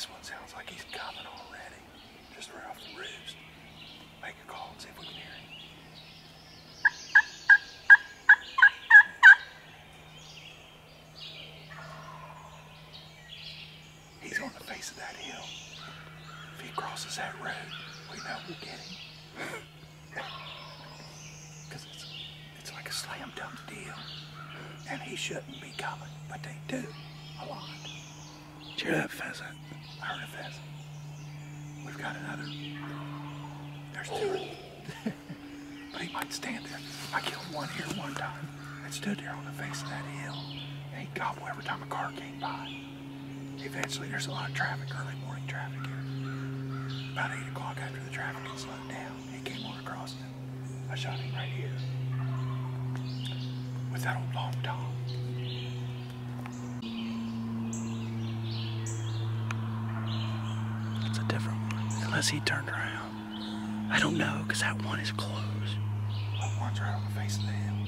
this one sounds like he's coming already, just right off the roost. Make a call and see if we can hear him. He's on the face of that hill. If he crosses that road, we know we'll get him. Because it's, it's like a slam dunk deal. And he shouldn't be coming, but they do a lot. Cheer that pheasant? We've got another. There's two. but he might stand there. I killed one here one time that stood there on the face of that hill. And he'd every time a car came by. Eventually, there's a lot of traffic, early morning traffic here. About 8 o'clock after the traffic had slowed down, he came on across it. I shot him right here. With that old long tom. It's a different one. Unless he turned around. I don't know, because that one is closed. But one's right on the face of the hill.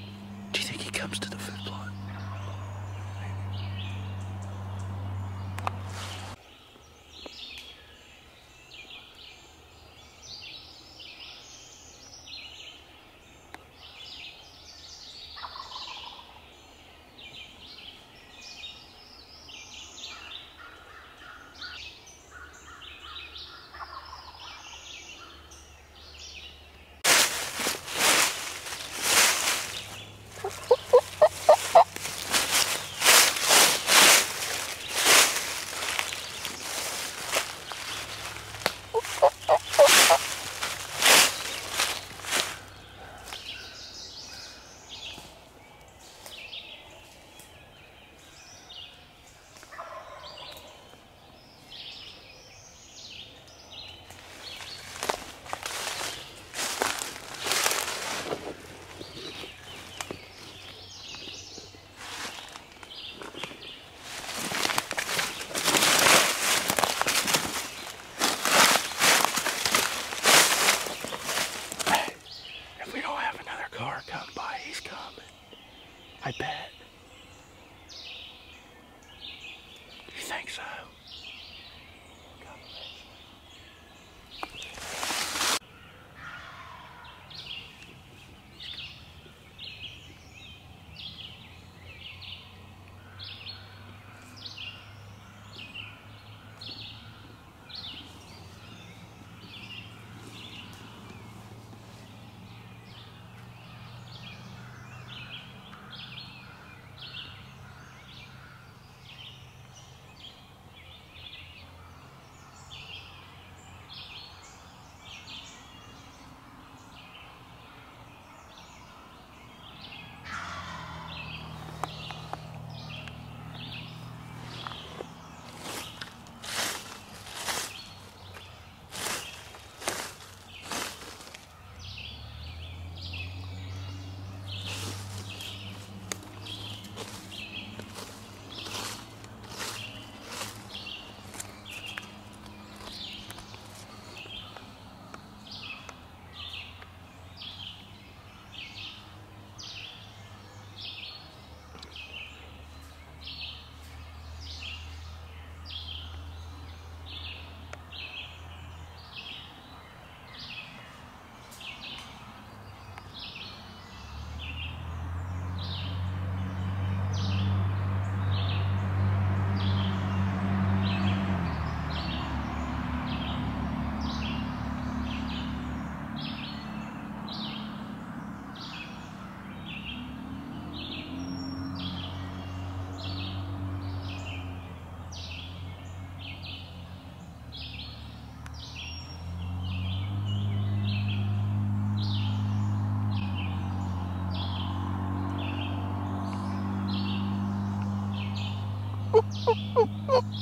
Do you think he comes to the food plot?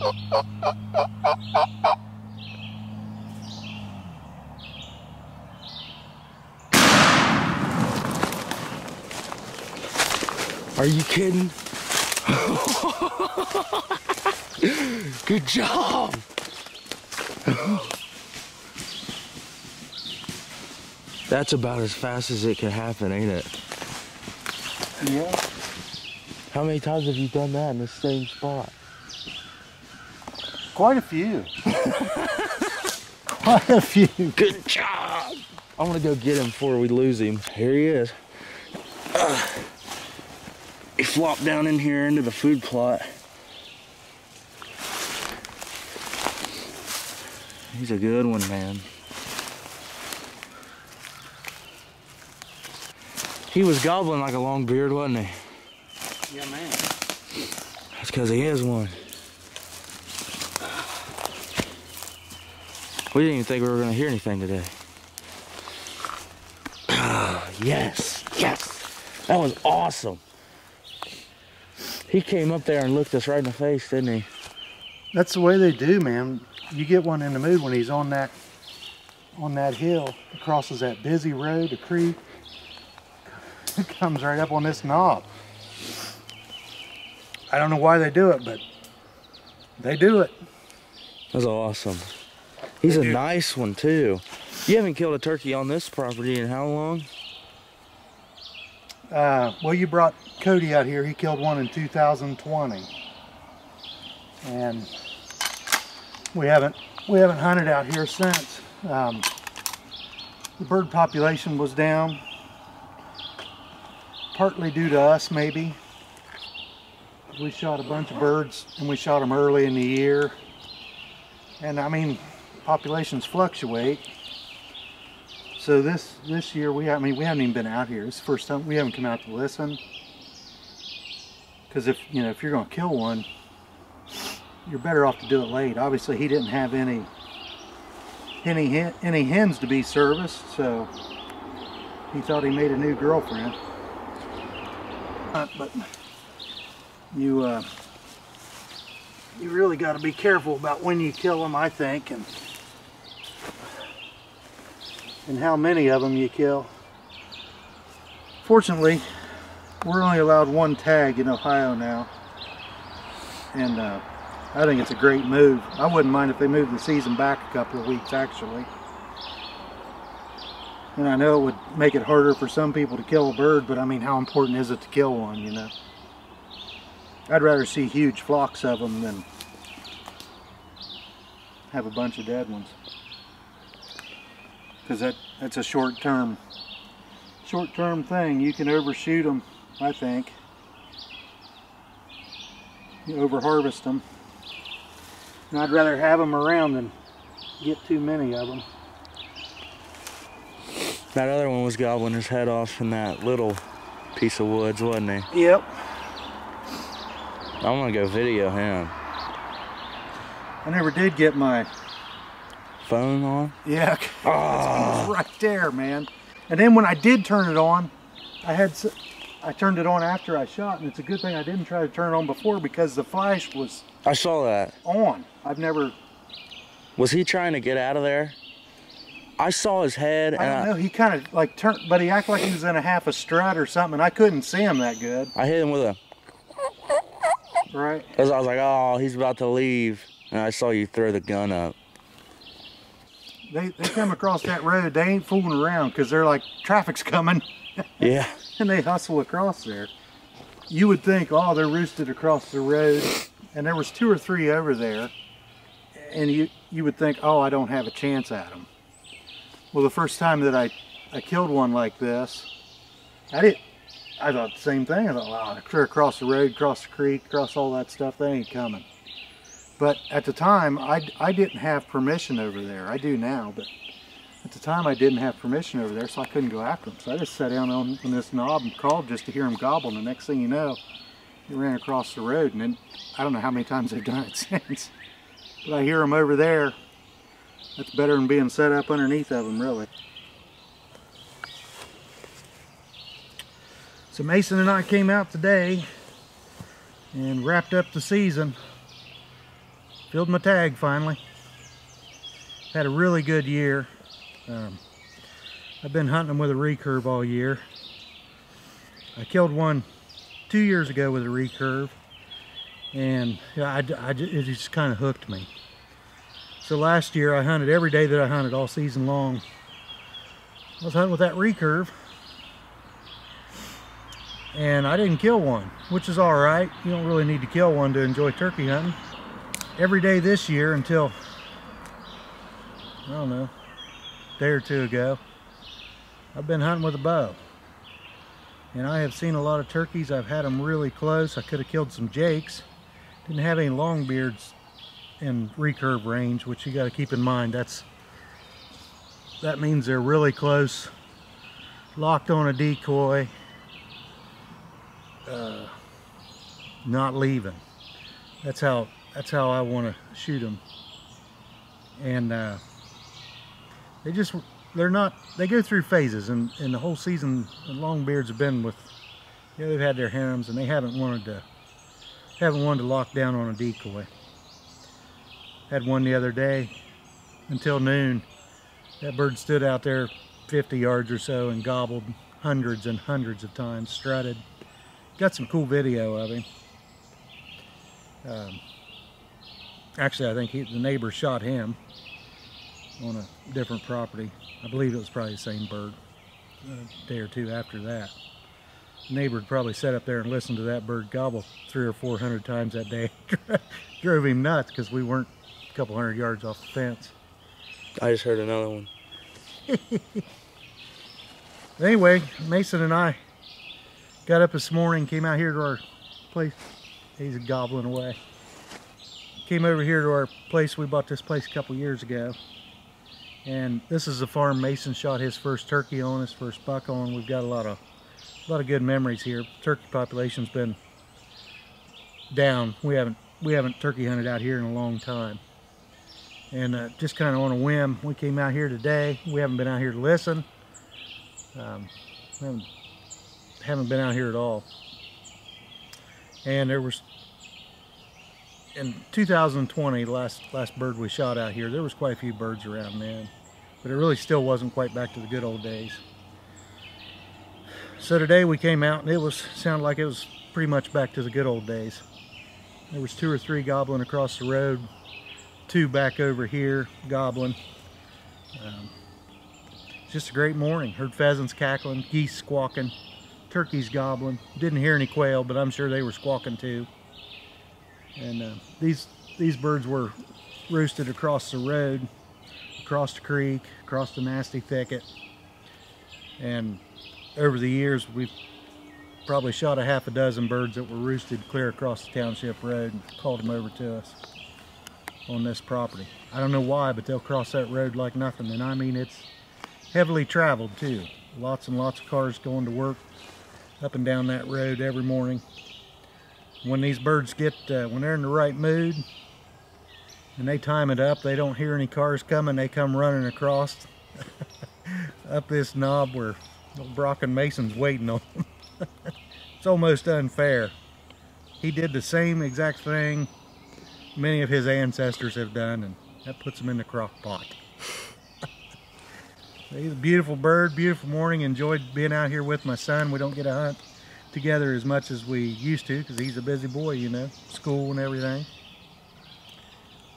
Are you kidding? Good job. That's about as fast as it can happen, ain't it? Yeah. How many times have you done that in the same spot? Quite a few. Quite a few. Good job. I want to go get him before we lose him. Here he is. Uh, he flopped down in here into the food plot. He's a good one, man. He was gobbling like a long beard, wasn't he? Yeah, man. That's because he is one. We didn't even think we were going to hear anything today. yes, yes. That was awesome. He came up there and looked us right in the face, didn't he? That's the way they do, man. You get one in the mood when he's on that on that hill, crosses that busy road, the creek, comes right up on this knob. I don't know why they do it, but they do it. That's awesome. He's a nice one too. You haven't killed a turkey on this property in how long? Uh, well, you brought Cody out here. He killed one in 2020, and we haven't we haven't hunted out here since. Um, the bird population was down, partly due to us, maybe. We shot a bunch of birds, and we shot them early in the year. And I mean, populations fluctuate. So this this year we I mean we haven't even been out here. It's the first time we haven't come out to listen. Because if you know if you're going to kill one, you're better off to do it late. Obviously he didn't have any any any hens to be serviced, so he thought he made a new girlfriend. Uh, but you uh, you really got to be careful about when you kill them, I think, and and how many of them you kill. Fortunately, we're only allowed one tag in Ohio now, and uh, I think it's a great move. I wouldn't mind if they moved the season back a couple of weeks, actually. And I know it would make it harder for some people to kill a bird, but I mean, how important is it to kill one, you know? I'd rather see huge flocks of them than have a bunch of dead ones because that that's a short term short term thing. You can overshoot them I think. You over harvest them and I'd rather have them around than get too many of them That other one was gobbling his head off in that little piece of woods, wasn't he? yep. I'm gonna go video him. I never did get my Phone on? yeah Oh, right there man and then when I did turn it on I had I turned it on after I shot and it's a good thing I didn't try to turn it on before because the flash was I saw that. on I've never Was he trying to get out of there? I saw his head I don't I, know. He kind of like turned, but he acted like he was in a half a strut or something. I couldn't see him that good. I hit him with a Right. Cause I was like, oh, he's about to leave. And I saw you throw the gun up. They they come across that road. They ain't fooling around because they're like traffic's coming, Yeah. and they hustle across there. You would think, oh, they're roosted across the road, and there was two or three over there, and you you would think, oh, I don't have a chance at them. Well, the first time that I I killed one like this, I did. I thought the same thing. I thought, wow, clear across the road, across the creek, across all that stuff, they ain't coming. But at the time, I, I didn't have permission over there. I do now, but at the time I didn't have permission over there, so I couldn't go after them. So I just sat down on, on this knob and called just to hear them gobble. And the next thing you know, he ran across the road. And then I don't know how many times they've done it since. But I hear them over there. That's better than being set up underneath of them, really. So Mason and I came out today and wrapped up the season. Filled my tag finally. Had a really good year. Um, I've been hunting them with a recurve all year. I killed one two years ago with a recurve. and I, I, it just kind of hooked me. So last year I hunted every day that I hunted all season long. I was hunting with that recurve and I didn't kill one, which is all right. You don't really need to kill one to enjoy turkey hunting. Every day this year until, I don't know, day or two ago, I've been hunting with a bow. And I have seen a lot of turkeys. I've had them really close. I could have killed some jakes. Didn't have any long beards in recurve range, which you got to keep in mind. That's That means they're really close, locked on a decoy, uh, not leaving. That's how that's how I want to shoot them. And uh, they just they're not they go through phases and, the whole season longbeards have been with you know they've had their harems and they haven't wanted to haven't wanted to lock down on a decoy. Had one the other day until noon that bird stood out there 50 yards or so and gobbled hundreds and hundreds of times strutted. Got some cool video of him. Um, actually I think he, the neighbor shot him on a different property. I believe it was probably the same bird a day or two after that. The neighbor probably sat up there and listened to that bird gobble three or four hundred times that day. Drove him nuts because we weren't a couple hundred yards off the fence. I just heard another one. anyway, Mason and I got up this morning, came out here to our place. He's gobbling away. Came over here to our place. We bought this place a couple years ago and this is the farm Mason shot his first turkey on, his first buck on. We've got a lot of a lot of good memories here. Turkey population's been down. We haven't we haven't turkey hunted out here in a long time. And uh, just kind of on a whim, we came out here today. We haven't been out here to listen. Um, haven't, haven't been out here at all. And there was in 2020, last last bird we shot out here, there was quite a few birds around then, but it really still wasn't quite back to the good old days. So today we came out and it was sounded like it was pretty much back to the good old days. There was two or three gobbling across the road, two back over here gobbling. Um, just a great morning. Heard pheasants cackling, geese squawking, turkeys gobbling. Didn't hear any quail, but I'm sure they were squawking too. And uh, these these birds were roosted across the road, across the creek, across the nasty thicket. And over the years, we've probably shot a half a dozen birds that were roosted clear across the township road and called them over to us on this property. I don't know why, but they'll cross that road like nothing. And I mean, it's heavily traveled too. Lots and lots of cars going to work up and down that road every morning when these birds get, uh, when they're in the right mood and they time it up, they don't hear any cars coming, they come running across up this knob where Brock and Mason's waiting on them. it's almost unfair. He did the same exact thing many of his ancestors have done and that puts him in the crock pot. He's a beautiful bird, beautiful morning. Enjoyed being out here with my son. We don't get a hunt together as much as we used to because he's a busy boy, you know, school and everything.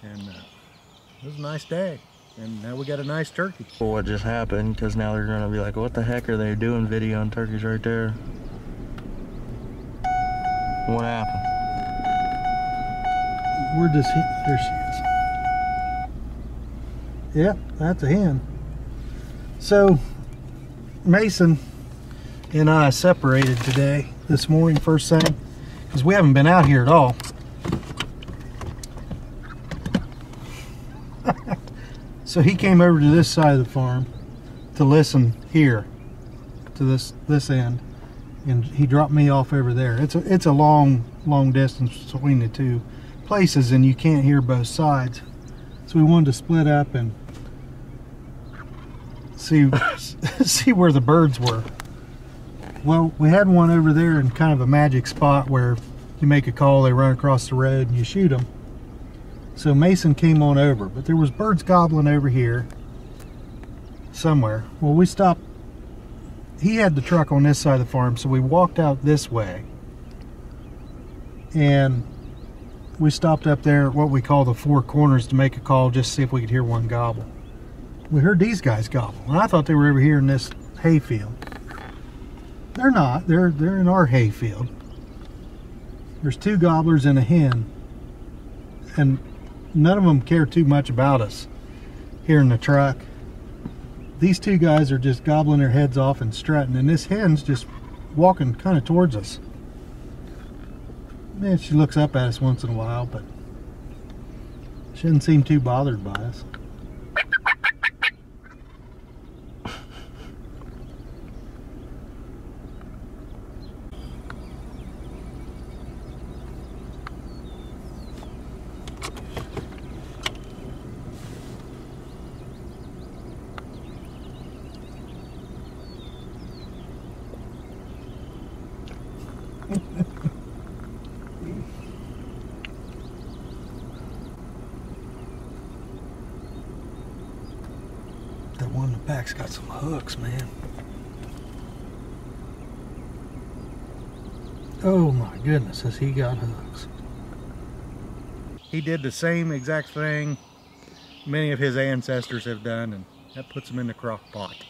And uh, it was a nice day. And now we got a nice turkey. What just happened, because now they're going to be like, what the heck are they doing videoing turkeys right there? What happened? Where does he, there she is. Yep, that's a hen. So, Mason and I separated today, this morning, first thing, because we haven't been out here at all. so he came over to this side of the farm to listen here to this this end and he dropped me off over there. It's a it's a long long distance between the two places and you can't hear both sides. So we wanted to split up and see see where the birds were well, we had one over there in kind of a magic spot where you make a call, they run across the road and you shoot them. So Mason came on over, but there was birds gobbling over here somewhere. Well, we stopped. He had the truck on this side of the farm, so we walked out this way. And we stopped up there at what we call the four corners to make a call just to see if we could hear one gobble. We heard these guys gobble, and I thought they were over here in this hayfield. They're not. They're they're in our hayfield. There's two gobblers and a hen, and none of them care too much about us here in the truck. These two guys are just gobbling their heads off and strutting, and this hen's just walking kind of towards us. Man, she looks up at us once in a while, but she doesn't seem too bothered by us. That back's got some hooks, man. Oh my goodness, has he got hooks. He did the same exact thing many of his ancestors have done, and that puts him in the crock pot.